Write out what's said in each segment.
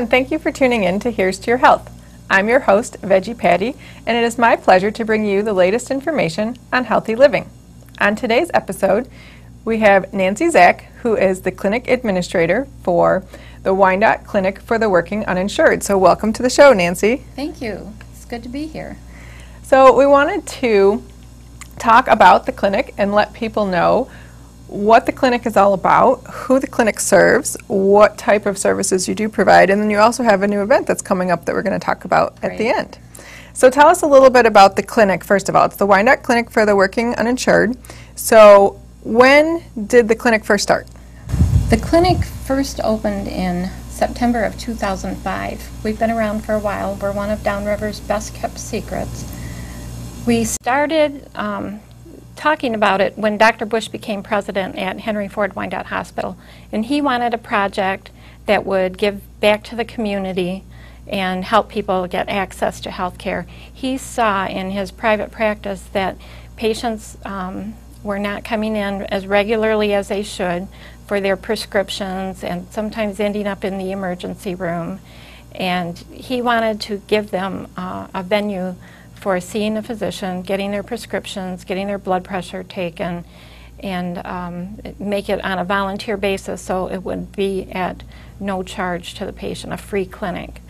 And thank you for tuning in to Here's to Your Health. I'm your host, Veggie Patti, and it is my pleasure to bring you the latest information on healthy living. On today's episode, we have Nancy Zack, who is the clinic administrator for the Wyandotte Clinic for the Working Uninsured. So, welcome to the show, Nancy. Thank you. It's good to be here. So, we wanted to talk about the clinic and let people know what the clinic is all about, who the clinic serves, what type of services you do provide, and then you also have a new event that's coming up that we're going to talk about at the end. So tell us a little bit about the clinic, first of all. It's the Wyandotte Clinic for the Working Uninsured. So when did the clinic first start? The clinic first opened in September of 2005. We've been around for a while. We're one of Downriver's best kept secrets. We started um, talking about it when Dr. Bush became president at Henry Ford Wyandotte Hospital, and he wanted a project that would give back to the community and help people get access to health care. He saw in his private practice that patients um, were not coming in as regularly as they should for their prescriptions and sometimes ending up in the emergency room. And he wanted to give them uh, a venue for seeing a physician, getting their prescriptions, getting their blood pressure taken, and um, make it on a volunteer basis so it would be at no charge to the patient, a free clinic.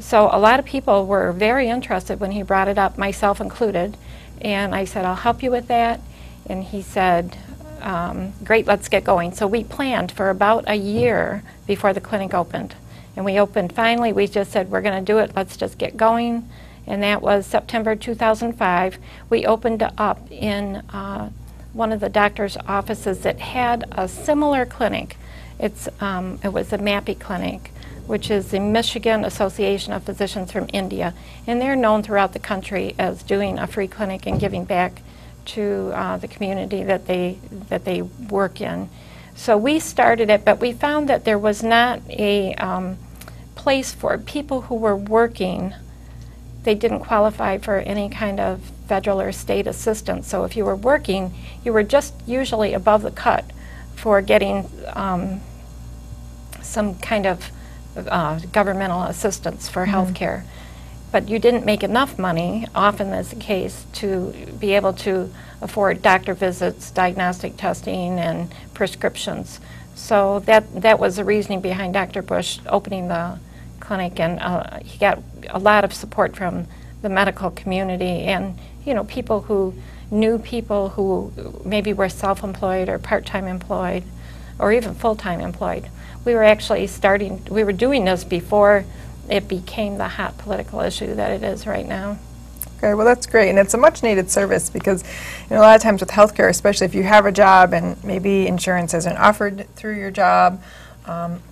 So a lot of people were very interested when he brought it up, myself included. And I said, I'll help you with that. And he said, um, Great, let's get going. So we planned for about a year before the clinic opened. And we opened finally, we just said, We're going to do it, let's just get going. And that was September 2005. We opened up in uh, one of the doctor's offices that had a similar clinic. It's, um, it was a MAPI clinic which is the Michigan Association of Physicians from India. And they're known throughout the country as doing a free clinic and giving back to uh, the community that they, that they work in. So we started it, but we found that there was not a um, place for people who were working. They didn't qualify for any kind of federal or state assistance. So if you were working, you were just usually above the cut for getting um, some kind of uh, governmental assistance for health care. But you didn't make enough money, often is the case, to be able to afford doctor visits, diagnostic testing, and prescriptions. So that, that was the reasoning behind Dr. Bush opening the clinic, and uh, he got a lot of support from the medical community and you know people who knew people who maybe were self-employed or part-time employed or even full-time employed. We were actually starting, we were doing this before it became the hot political issue that it is right now. Okay, well that's great, and it's a much needed service because you know a lot of times with healthcare, especially if you have a job and maybe insurance isn't offered through your job, um,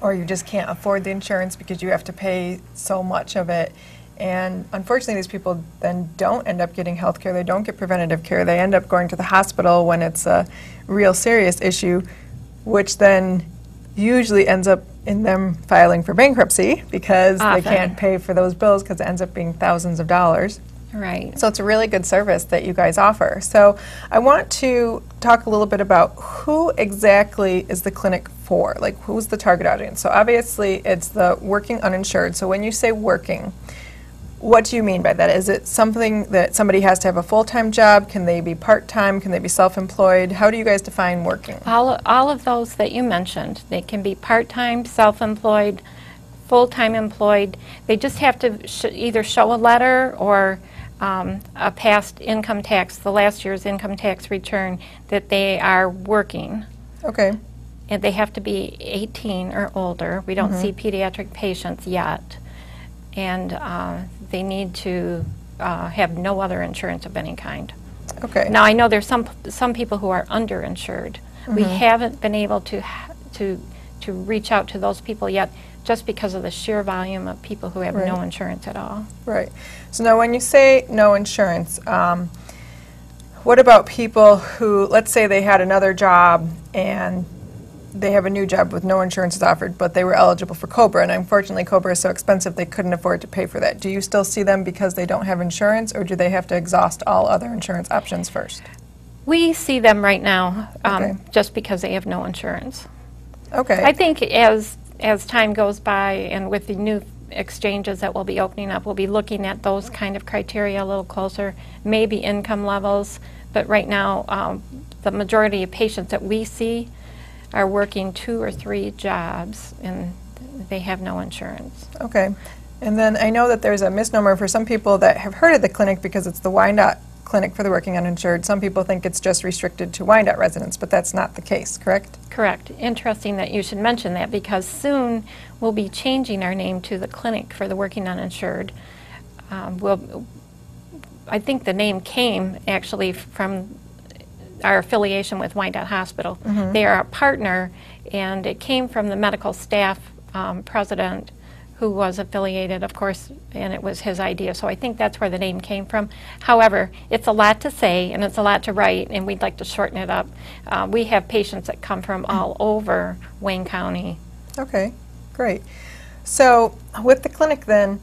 or you just can't afford the insurance because you have to pay so much of it. And unfortunately, these people then don't end up getting health care. They don't get preventative care. They end up going to the hospital when it's a real serious issue, which then usually ends up in them filing for bankruptcy because Often. they can't pay for those bills because it ends up being thousands of dollars. Right. So it's a really good service that you guys offer. So I want to talk a little bit about who exactly is the clinic for? Like who's the target audience? So obviously it's the working uninsured. So when you say working, what do you mean by that? Is it something that somebody has to have a full-time job? Can they be part-time? Can they be self-employed? How do you guys define working? All, all of those that you mentioned, they can be part-time, self-employed, full-time employed. They just have to sh- either show a letter or um, a past income tax, the last year's income tax return, that they are working. Okay. And they have to be 18 or older. We don't see pediatric patients yet. And uh, they need to uh, have no other insurance of any kind. Okay. Now, I know there's some, some people who are underinsured. We haven't been able to, ha- to, to reach out to those people yet just because of the sheer volume of people who have no Right. insurance at all. Right. So now, when you say no insurance, um, what about people who, let's say, they had another job and they have a new job with no insurance is offered, but they were eligible for COBRA, and unfortunately, COBRA is so expensive they couldn't afford to pay for that. Do you still see them because they don't have insurance, or do they have to exhaust all other insurance options first? We see them right now um, Okay. just because they have no insurance. Okay. I think as as time goes by and with the new exchanges that will be opening up, we'll be looking at those kind of criteria a little closer, maybe income levels. But right now, um, the majority of patients that we see are working two or three jobs and they have no insurance. Okay. And then I know that there's a misnomer for some people that have heard of the clinic because it's the Wyandotte Clinic for the Working Uninsured. Some people think it's just restricted to Wyandotte residents, but that's not the case, correct? Correct. Interesting that you should mention that because soon we'll be changing our name to the Clinic for the Working Uninsured. Um, we'll, I think the name came actually from our affiliation with Wyandotte Hospital. They are a partner, and it came from the medical staff um, president who was affiliated, of course, and it was his idea. So I think that's where the name came from. However, it's a lot to say and it's a lot to write, and we'd like to shorten it up. Uh, we have patients that come from all over Wayne County. Okay, great. So with the clinic then,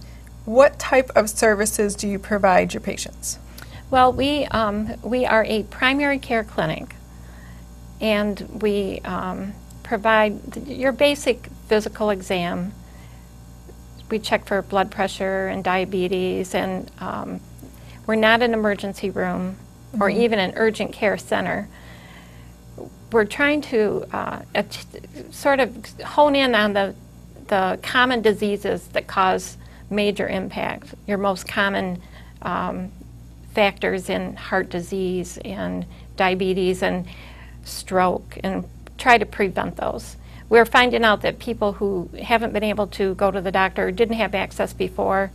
what type of services do you provide your patients? Well, we, um, we are a primary care clinic, and we um, provide your basic physical exam. We check for blood pressure and diabetes, and um, we're not an emergency room or even an urgent care center. We're trying to uh, sort of hone in on the, the common diseases that cause major impact. Your most common um, factors in heart disease and diabetes and stroke and try to prevent those. We're finding out that people who haven't been able to go to the doctor, didn't have access before,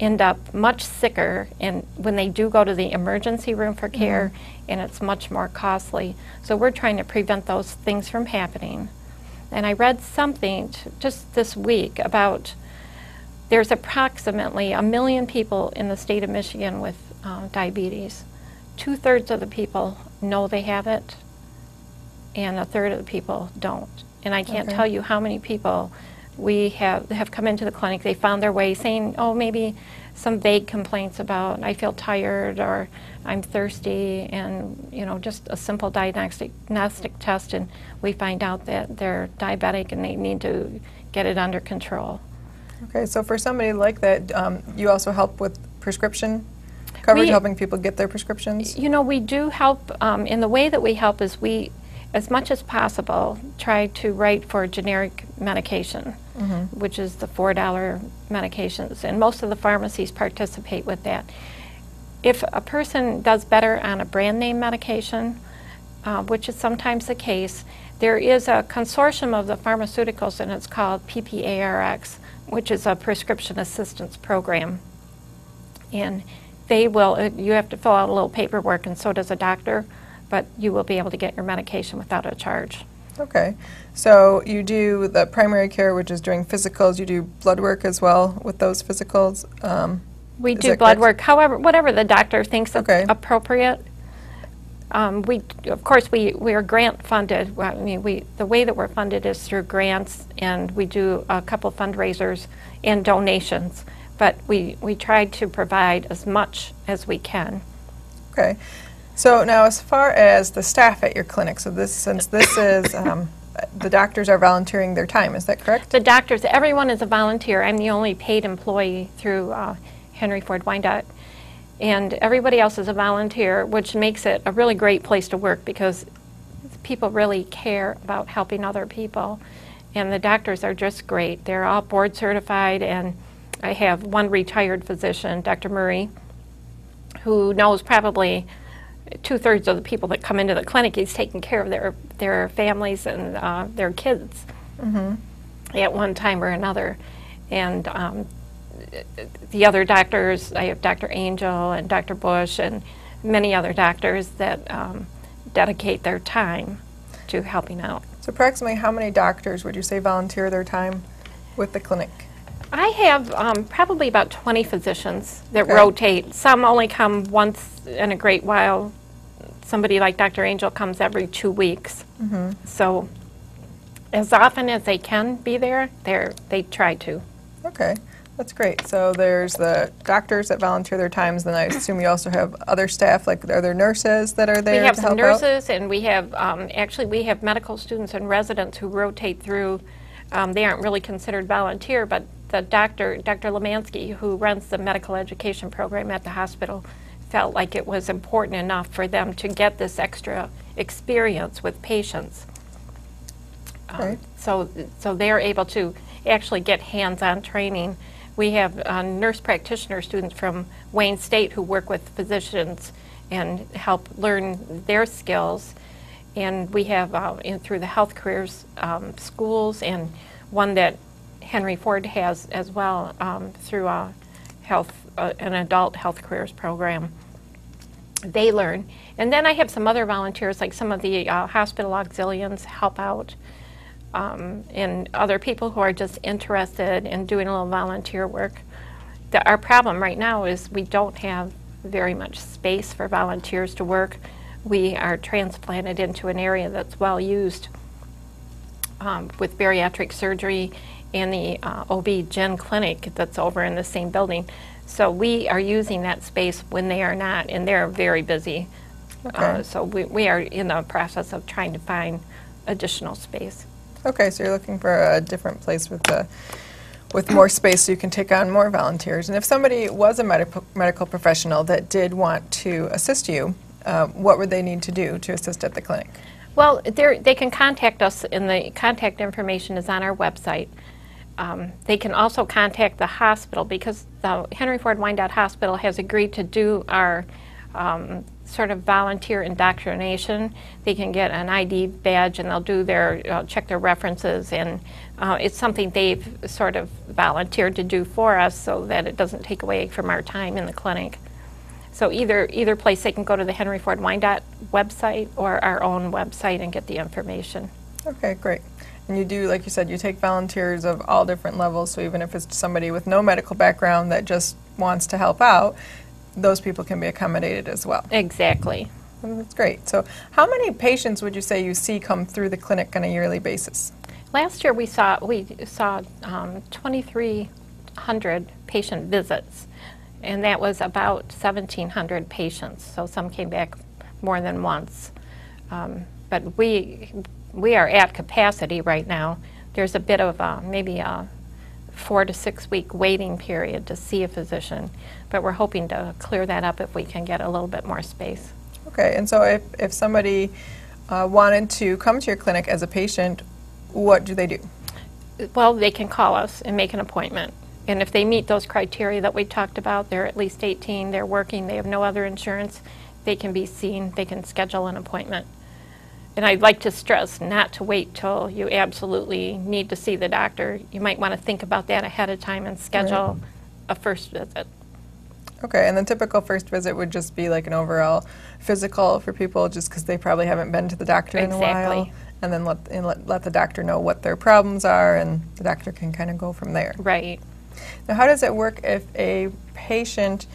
end up much sicker and when they do go to the emergency room for care and it's much more costly. So we're trying to prevent those things from happening. And I read something t- just this week about there's approximately a million people in the state of Michigan with uh, diabetes. Two thirds of the people know they have it, and a third of the people don't. And I can't Okay. tell you how many people we have have come into the clinic. They found their way saying, "Oh, maybe some vague complaints about I feel tired or I'm thirsty," and you know, just a simple diagnostic diagnostic test, and we find out that they're diabetic and they need to get it under control. Okay, so for somebody like that, um, you also help with prescription coverage, We- helping people get their prescriptions? You know, we do help, um, in the way that we help is we, as much as possible, try to write for generic medication, which is the $4 medications, and most of the pharmacies participate with that. If a person does better on a brand name medication, uh, which is sometimes the case, there is a consortium of the pharmaceuticals, and it's called PPARx, which is a prescription assistance program. And they will, uh, you have to fill out a little paperwork, and so does a doctor, but you will be able to get your medication without a charge. Okay, so you do the primary care, which is doing physicals, you do blood work as well with those physicals? Um, We do blood correct? work, however, whatever the doctor thinks is Okay. appropriate. Um, we, of course, we, we are grant funded. Well, I mean, we, the way that we're funded is through grants, and we do a couple fundraisers and donations. But we, we try to provide as much as we can. Okay, so now as far as the staff at your clinic, so this, since this is, um, the doctors are volunteering their time, is that correct? The doctors, everyone is a volunteer. I'm the only paid employee through uh, Henry Ford Wyandotte. And everybody else is a volunteer, which makes it a really great place to work because people really care about helping other people. And the doctors are just great. They're all board certified, and I have one retired physician, Dr. Murray, who knows probably two thirds of the people that come into the clinic. He's taking care of their their families and uh, their kids at one time or another. And um, the other doctors, I have Dr. Angel and Dr. Bush and many other doctors that um, dedicate their time to helping out. So approximately how many doctors would you say volunteer their time with the clinic? I have um, probably about 20 physicians that Okay. rotate. Some only come once in a great while. Somebody like Dr. Angel comes every two weeks. So as often as they can be there, they're, they try to. Okay, that's great. So there's the doctors that volunteer their times, then I assume you also have other staff, like are there nurses that are there We have to some help out? nurses, and we have, um, actually, we have medical students and residents who rotate through um, they aren't really considered volunteer, but the doctor, Dr. Lemansky, who runs the medical education program at the hospital, felt like it was important enough for them to get this extra experience with patients. Um, Right. So, so they're able to actually get hands-on training. We have uh, nurse practitioner students from Wayne State who work with physicians and help learn their skills. And we have uh, in, through the health careers um, schools and one that Henry Ford has as well um, through a health, uh, an adult health careers program they learn. And then I have some other volunteers, like some of the uh, hospital auxilians help out, um, and other people who are just interested in doing a little volunteer work. The, our problem right now is we don't have very much space for volunteers to work. We are transplanted into an area that's well used um, with bariatric surgery and the uh, OB-GYN clinic that's over in the same building. So we are using that space when they are not, and they're very busy. Uh, Okay. so we, we are in the process of trying to find additional space. Okay, so you're looking for a different place with the, with more space so you can take on more volunteers. And if somebody was a medical, medical professional that did want to assist you, uh, what would they need to do to assist at the clinic? Well, they can contact us, and the contact information is on our website. Um, they can also contact the hospital because the Henry Ford Wyandotte Hospital has agreed to do our um, sort of volunteer indoctrination. They can get an ID badge and they'll do their uh, check their references, and uh, it's something they've sort of volunteered to do for us so that it doesn't take away from our time in the clinic. So either either place they can go to the Henry Ford Wyandotte website or our own website and get the information. Okay, great. And you do, like you said, you take volunteers of all different levels, so even if it's somebody with no medical background that just wants to help out, those people can be accommodated as well. Exactly. Well, That's great. So, how many patients would you say you see come through the clinic on a yearly basis? Last year we saw we saw um, 2,300 patient visits, and that was about 1,700 patients. So some came back more than once. Um, but we we are at capacity right now. There's a bit of a, maybe a four to six week waiting period to see a physician, but we're hoping to clear that up if we can get a little bit more space. Okay, and so if, if somebody uh, wanted to come to your clinic as a patient, what do they do? Well, they can call us and make an appointment. And if they meet those criteria that we talked about, they're at least 18, they're working, they have no other insurance, they can be seen, they can schedule an appointment. And I'd like to stress not to wait till you absolutely need to see the doctor. You might want to think about that ahead of time and schedule a first visit. Okay, and the typical first visit would just be like an overall physical for people, just because they probably haven't been to the doctor in a while, and then let, and let let the doctor know what their problems are, and the doctor can kind of go from there. Right. Now, how does it work if a patient,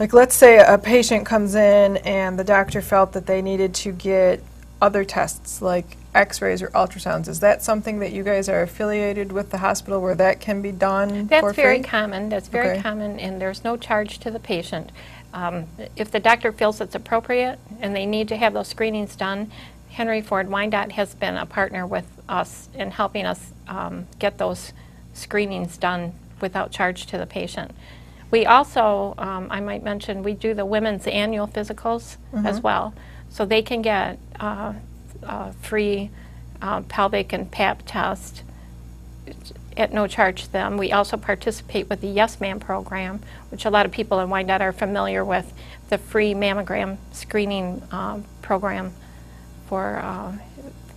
like let's say a patient comes in and the doctor felt that they needed to get other tests like x-rays or ultrasounds, is that something that you guys are affiliated with the hospital where that can be done That's very free? common. That's very Okay. common, and there's no charge to the patient. Um, if the doctor feels it's appropriate and they need to have those screenings done, Henry Ford Wyandotte has been a partner with us in helping us um, get those screenings done without charge to the patient. We also, um, I might mention, we do the women's annual physicals as well, so they can get uh, uh, free uh, pelvic and pap test at no charge to them. We also participate with the Yes Man program, which a lot of people in Wyandotte are familiar with, the free mammogram screening um, program for uh,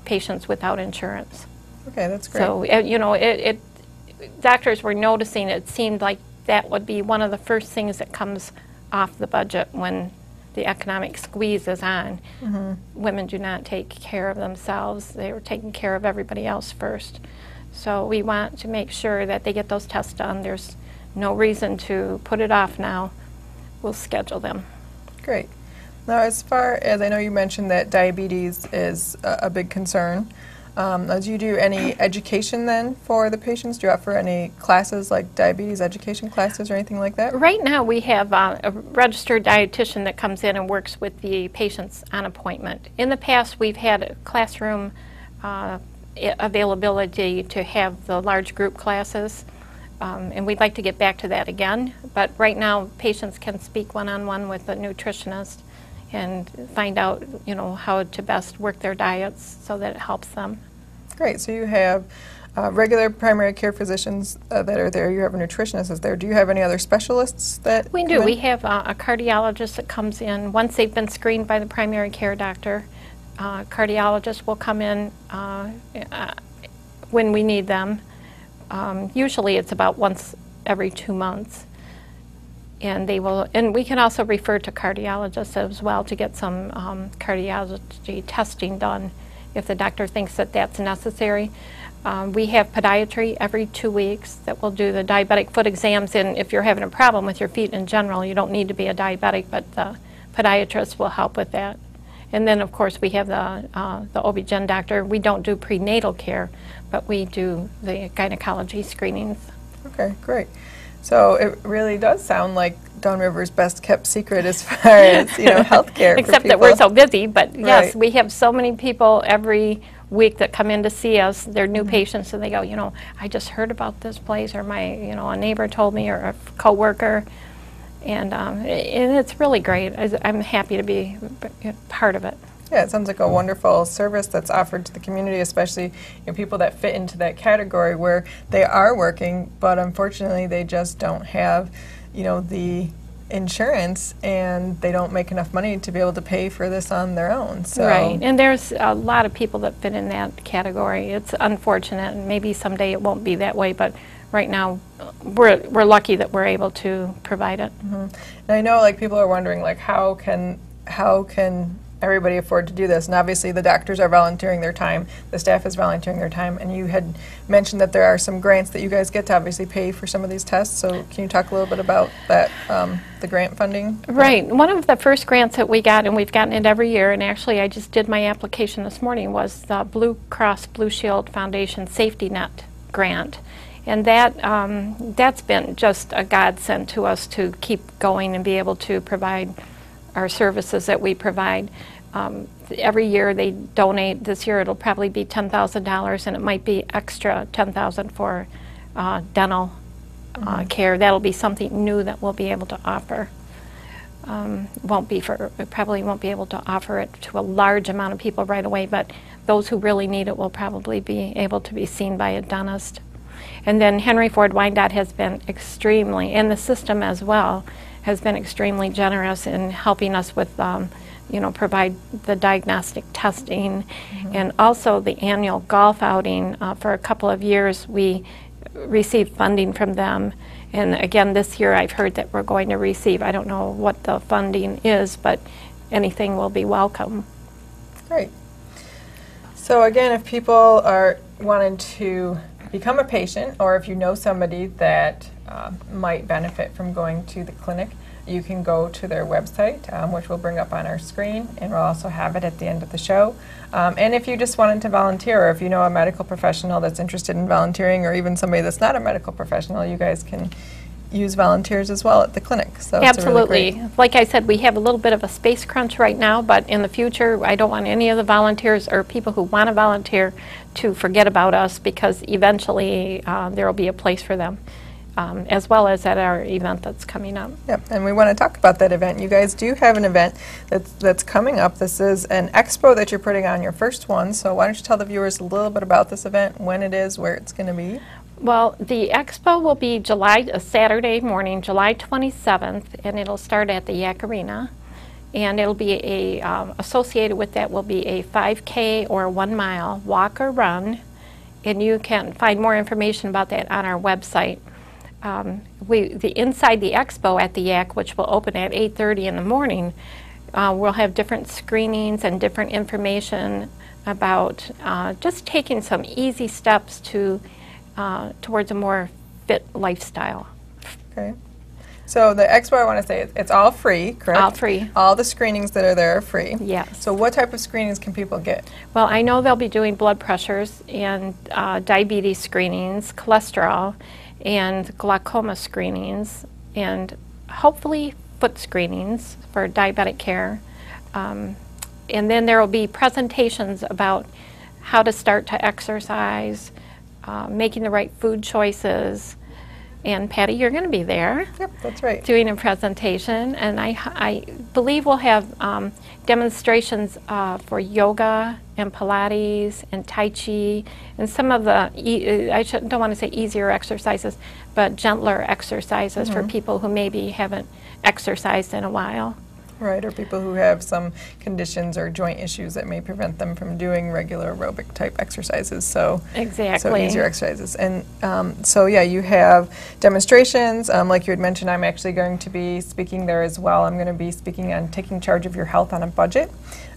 patients without insurance. Okay, that's great. So, uh, you know, it, it, doctors were noticing it seemed like that would be one of the first things that comes off the budget when the economic squeeze is on. Mm-hmm. Women do not take care of themselves, they are taking care of everybody else first. So, we want to make sure that they get those tests done. There's no reason to put it off now. We'll schedule them. Great. Now, as far as I know, you mentioned that diabetes is a, a big concern. Um, do you do any education then for the patients? Do you offer any classes like diabetes education classes or anything like that? Right now, we have uh, a registered dietitian that comes in and works with the patients on appointment. In the past, we've had a classroom uh, availability to have the large group classes, um, and we'd like to get back to that again. But right now, patients can speak one-on-one with a nutritionist and find out, you know, how to best work their diets so that it helps them. Great. So you have uh, regular primary care physicians uh, that are there. You have a nutritionist that's there. Do you have any other specialists that We do. in? We have uh, a cardiologist that comes in, once they've been screened by the primary care doctor, uh, cardiologist will come in uh, uh, when we need them. Um, Usually it's about once every two months. And they will, and we can also refer to cardiologists as well to get some um, cardiology testing done if the doctor thinks that that's necessary. Um, we have podiatry every two weeks that will do the diabetic foot exams. And if you're having a problem with your feet in general, you don't need to be a diabetic, but the podiatrist will help with that. And then, of course, we have the, uh, the OB-GYN doctor. We don't do prenatal care, but we do the gynecology screenings. Okay, great. So it really does sound like Downriver's best kept secret as far as you know healthcare. for Except that we're so busy, but yes, Right. we have so many people every week that come in to see us. They're new patients, and they go, you know, I just heard about this place, or my, you know, a neighbor told me, or a coworker, and um, and it's really great. I- I'm happy to be part of it. Yeah, it sounds like a wonderful service that's offered to the community, especially you know, people that fit into that category where they are working, but unfortunately they just don't have, you know, the insurance and they don't make enough money to be able to pay for this on their own. So Right, and there's a lot of people that fit in that category. It's unfortunate, and maybe someday it won't be that way, but right now, we're, we're lucky that we're able to provide it. Mm-hmm. And I know like people are wondering like how can how can everybody afford to do this? And obviously the doctors are volunteering their time, the staff is volunteering their time, and you had mentioned that there are some grants that you guys get to obviously pay for some of these tests. So can you talk a little bit about that, um, the grant funding? Right. One of the first grants that we got, and we've gotten it every year, and actually I just did my application this morning, was the Blue Cross Blue Shield Foundation Safety Net Grant. And that, um, that's been just a godsend to us to keep going and be able to provide our services that we provide. Um, every year they donate. This year it'll probably be $10,000, and it might be extra 10000 for uh, dental uh, care. That'll be something new that we'll be able to offer um, won't be for, probably won't be able to offer it to a large amount of people right away, but those who really need it will probably be able to be seen by a dentist. And then Henry Ford Wyandotte has been extremely, and the system as well, has been extremely generous in helping us with, um, you know, provide the diagnostic testing. And also the annual golf outing, uh, for a couple of years, we received funding from them. And again, this year I've heard that we're going to receive, I don't know what the funding is, but anything will be welcome. Great. So again, if people are wanting to become a patient, or if you know somebody that uh, might benefit from going to the clinic, you can go to their website, um, which we'll bring up on our screen, and we'll also have it at the end of the show. Um, and if you just wanted to volunteer, or if you know a medical professional that's interested in volunteering, or even somebody that's not a medical professional, you guys can use volunteers as well at the clinic. So it's a really Absolutely. Like I said, we have a little bit of a space crunch right now, but in the future, I don't want any of the volunteers or people who want to volunteer to forget about us because eventually uh, there will be a place for them, um, as well as at our event that's coming up. Yep, and we want to talk about that event. You guys do have an event that's, that's coming up. This is an expo that you're putting on, your first one. So why don't you tell the viewers a little bit about this event, when it is, where it's going to be? Well, the expo will be July, a Saturday morning, July 27th, and it'll start at the Yack Arena. And it'll be a, um, associated with that will be a 5K or one mile walk or run. And you can find more information about that on our website. Um, we, the inside the expo at the Yack, which will open at 8:30 in the morning, uh, we'll have different screenings and different information about uh, just taking some easy steps to uh, towards a more fit lifestyle. Okay. So the expo, I want to say, it's all free, correct? All free. All the screenings that are there are free. Yes. So what type of screenings can people get? Well, I know they'll be doing blood pressures and uh, diabetes screenings, cholesterol, and glaucoma screenings, and hopefully foot screenings for diabetic care. Um, and then there will be presentations about how to start to exercise, uh, making the right food choices. And Patti, you're going to be there Yep, that's right. doing a presentation, and I, I believe we'll have um, demonstrations uh, for yoga and Pilates and Tai Chi and some of the e- I should, don't want to say easier exercises, but gentler exercises for people who maybe haven't exercised in a while. Right, or people who have some conditions or joint issues that may prevent them from doing regular aerobic type exercises. So, so easier exercises. And um, so, yeah, you have demonstrations. Um, like you had mentioned, I'm actually going to be speaking there as well. I'm going to be speaking on taking charge of your health on a budget.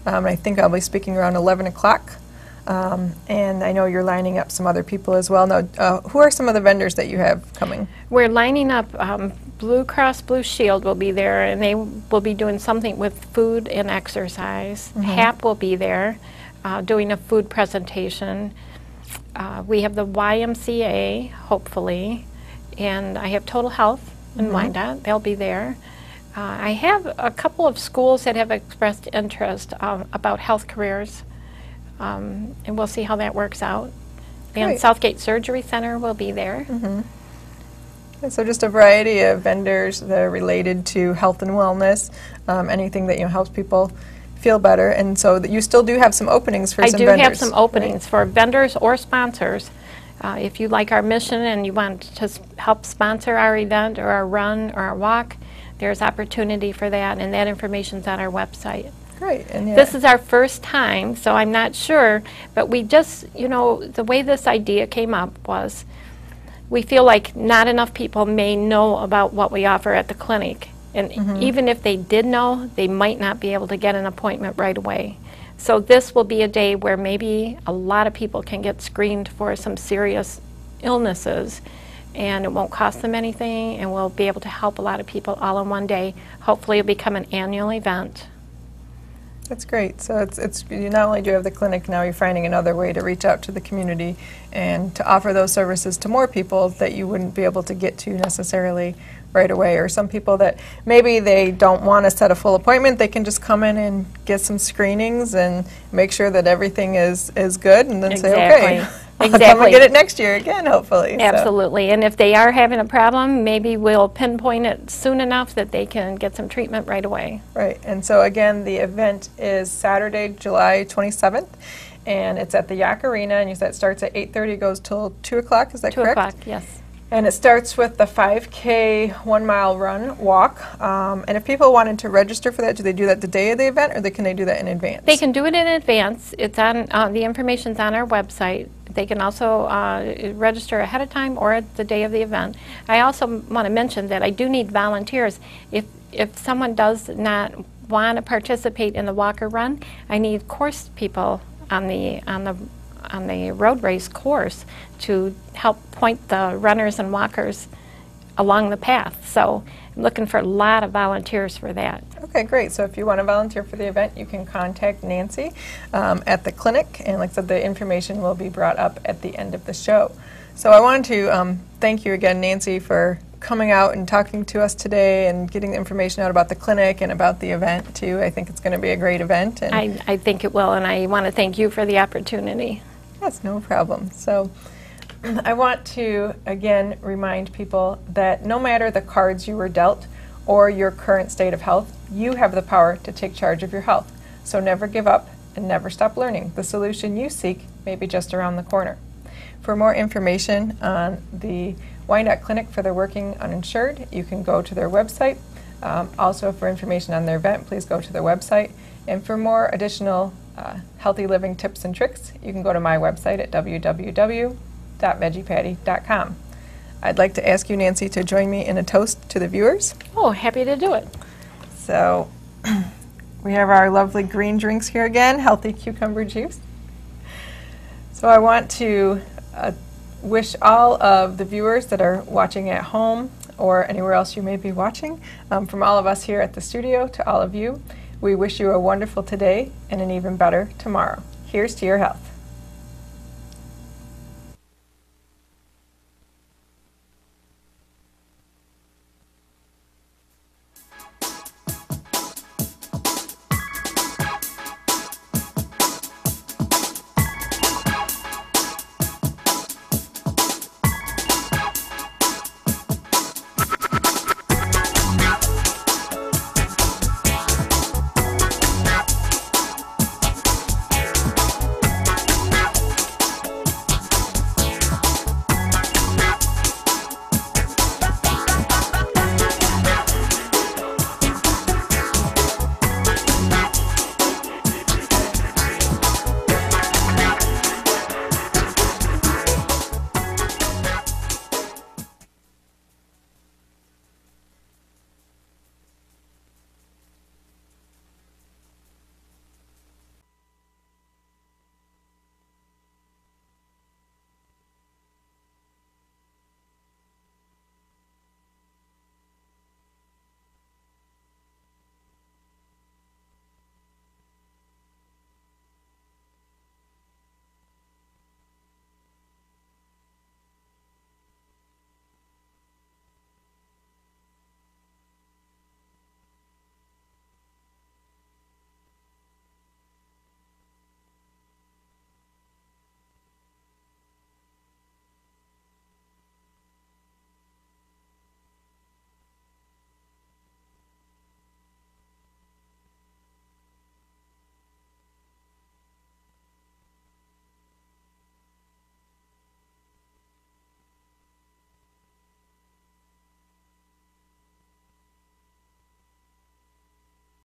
Um, I think I'll be speaking around 11 o'clock. Um, and I know you're lining up some other people as well. Now, uh, who are some of the vendors that you have coming? We're lining up, um, Blue Cross Blue Shield will be there, and they will be doing something with food and exercise. HAP will be there, uh, doing a food presentation. Uh, we have the YMCA, hopefully, and I have Total Health in Wyandotte. They'll be there. Uh, I have a couple of schools that have expressed interest um, about health careers, um, and we'll see how that works out. And Southgate Surgery Center will be there. And so just a variety of vendors that are related to health and wellness, um, anything that you know helps people feel better. And so that you still do have some openings for I some do vendors. have some openings for vendors or sponsors. Uh, If you like our mission and you want to help sponsor our event or our run or our walk, there's opportunity for that, and that information's on our website. Great. And yeah, This is our first time, so I'm not sure, but we just, you know, the way this idea came up was, we feel like not enough people may know about what we offer at the clinic. And mm-hmm. even if they did know, they might not be able to get an appointment right away. So this will be a day where maybe a lot of people can get screened for some serious illnesses and it won't cost them anything and we'll be able to help a lot of people all in one day. Hopefully it'll become an annual event. That's great. So it's it's you not only do you have the clinic now, you're finding another way to reach out to the community and to offer those services to more people that you wouldn't be able to get to necessarily right away. Or some people that maybe they don't want to set a full appointment, they can just come in and get some screenings and make sure that everything is is good, and then say okay. Exactly. I'll come and get it next year again, hopefully. So- Absolutely. And if they are having a problem, maybe we'll pinpoint it soon enough that they can get some treatment right away. Right, and so again, the event is Saturday, July 27th, and it's at the Yack Arena, and you said it starts at 8:30, goes till 2 o'clock, is that Two correct? o'clock, yes. And it starts with the 5K one-mile run, walk, um, and if people wanted to register for that, do they do that the day of the event, or they- can they do that in advance? They can do it in advance. It's on, uh, the information's on our website. They can also uh, register ahead of time or at the day of the event. I also want to mention that I do need volunteers. If, if someone does not want to participate in the walk or run, I need course people on the, on the, on the road race course to help point the runners and walkers along the path. So I'm looking for a lot of volunteers for that. Okay, great. So if you want to volunteer for the event, you can contact Nancy um, at the clinic, and like I said, the information will be brought up at the end of the show. So I wanted to um, thank you again, Nancy, for coming out and talking to us today and getting the information out about the clinic and about the event too. I think it's going to be a great event. And I, I think it will, and I want to thank you for the opportunity. Yes, no problem. So I want to again remind people that no matter the cards you were dealt or your current state of health, you have the power to take charge of your health. So never give up and never stop learning. The solution you seek may be just around the corner. For more information on the Wyandotte Clinic for the Working Uninsured, you can go to their website. Um, also, for information on their event, please go to their website. And for more additional uh, healthy living tips and tricks, you can go to my website at www.veggiepatti.com. I'd like to ask you, Nancy, to join me in a toast to the viewers. Oh, happy to do it. So we have our lovely green drinks here again, healthy cucumber juice. So I want to uh, wish all of the viewers that are watching at home or anywhere else you may be watching, um, from all of us here at the studio to all of you, we wish you a wonderful today and an even better tomorrow. Here's to your health.